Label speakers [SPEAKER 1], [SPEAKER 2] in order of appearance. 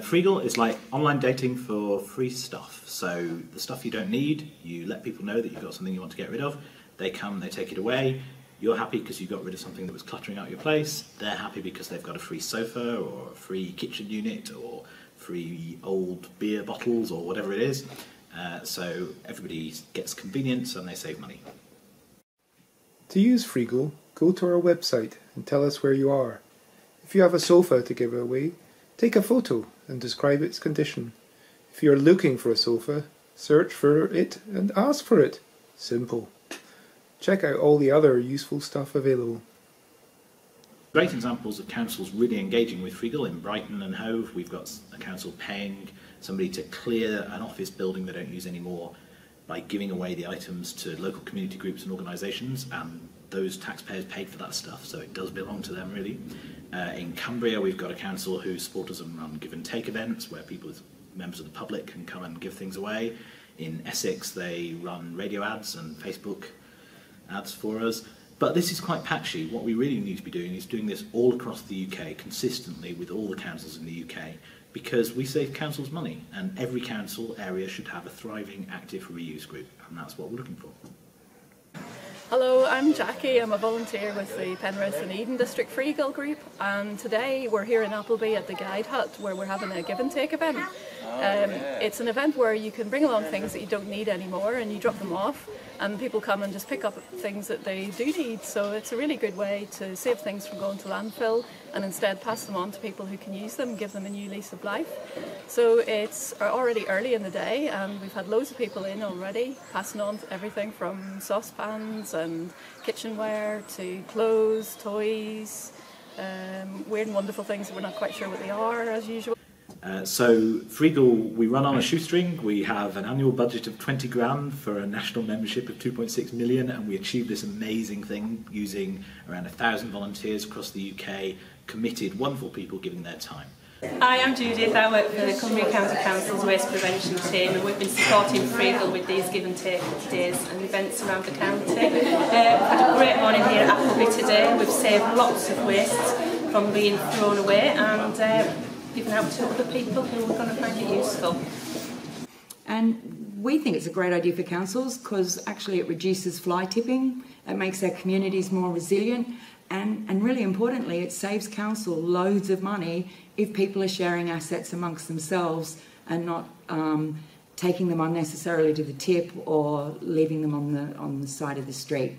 [SPEAKER 1] Freegle is like online dating for free stuff. So the stuff you don't need, you let people know that you've got something you want to get rid of. They come, they take it away. You're happy because you got rid of something that was cluttering out your place. They're happy because they've got a free sofa or a free kitchen unit or free old beer bottles or whatever it is. Uh, so everybody gets convenience and they save money.
[SPEAKER 2] To use Freegle, go to our website and tell us where you are. If you have a sofa to give away, take a photo and describe its condition. If you are looking for a sofa, search for it and ask for it. Simple. Check out all the other useful stuff available.
[SPEAKER 1] Great examples of councils really engaging with Freegle in Brighton and Hove. We've got a council paying somebody to clear an office building they don't use anymore by giving away the items to local community groups and organisations, and those taxpayers paid for that stuff, so it does belong to them really. Uh, in Cumbria, we've got a council who support us and run give and take events where people, members of the public, can come and give things away. In Essex, they run radio ads and Facebook ads for us. But this is quite patchy. What we really need to be doing is doing this all across the UK, consistently with all the councils in the UK, because we save councils money, and every council area should have a thriving, active reuse group, and that's what we're looking for.
[SPEAKER 3] Hello, I'm Jackie. I'm a volunteer with the Penrith and Eden District Freegle Group, and today we're here in Appleby at the Guide Hut where we're having a give and take event. Um, it's an event where you can bring along things that you don't need anymore and you drop them off and people come and just pick up things that they do need. So it's a really good way to save things from going to landfill and instead pass them on to people who can use them, give them a new lease of life. So it's already early in the day and we've had loads of people in already passing on everything from saucepans and kitchenware to clothes, toys, um, weird and wonderful things that we're not quite sure what they are as usual.
[SPEAKER 1] Uh, so Freegal, we run on a shoestring. We have an annual budget of 20 grand for a national membership of 2.6 million, and we achieve this amazing thing using around a thousand volunteers across the UK, committed, wonderful people giving their time.
[SPEAKER 4] Hi, I'm Judith. I work for the Cumbria County Council's Waste Prevention Team and we've been supporting Freegal with these give and take days and events around the county. Uh, we've had a great morning here at Appleby today. We've saved lots of waste from being thrown away and uh, given out to other people who are going to find it useful.
[SPEAKER 5] And we think it's a great idea for councils because actually it reduces fly tipping, it makes our communities more resilient, and, and really importantly, it saves council loads of money if people are sharing assets amongst themselves and not um, taking them unnecessarily to the tip or leaving them on the, on the side of the street.